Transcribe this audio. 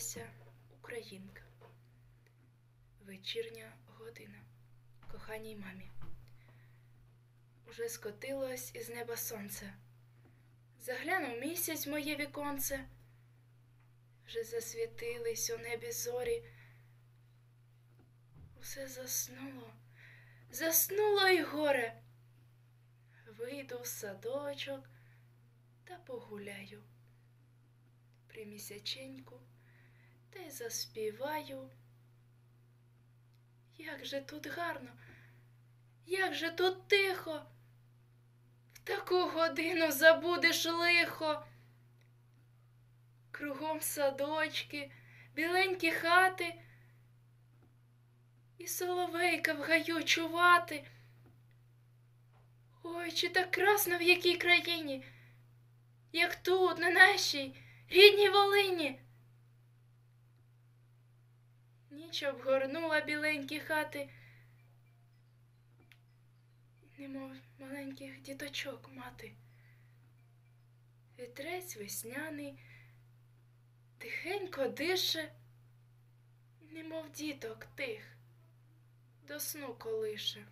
Леся Українка. Вечірня година. Коханій мамі. Уже скотилось із неба сонце. Заглянув місяць моє віконце. Вже засвітились у небі зорі. Усе заснуло, заснуло й горе. Вийду в садочок та погуляю. При місяченьку та й заспіваю. Як же тут гарно, як же тут тихо. В таку годину забудеш лихо. Кругом садочки, біленькі хати, і соловейка в гаю чувати. Ой, чи так красно в якій країні, як тут, на нашій рідній Волині. Ніч обгорнула біленькі хати, немов маленьких діточок мати. Вітрець весняний, тихенько дише, немов діток тих, до сну колише.